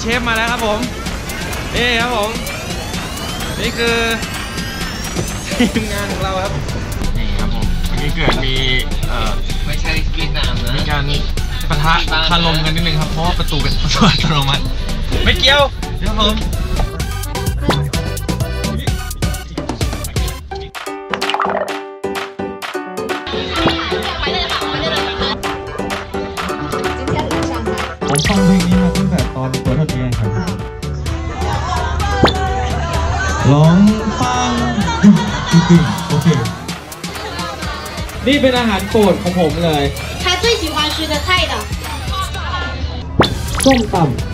เชฟมาแล้วครับผมนี่ครับผมนี่คือทีมงานของเราครับนี่ครับผมวันนี้เกิดมีเอ่อไม่ใช่เวียดนามนะมีการปะทะคารมกันนิดนึงครับเพราะว่าประตูเป็นประตูอัตโนมัติไม่เกี่ยวครับผมผม ฟังเพลงนี้มาตั้งแต่ตอนตัวเท่านี้ครับร้องฟังจริงๆโอเค นี่เป็นอาหารโปรดของผมเลย 他最喜欢吃的菜的。ส้มตำ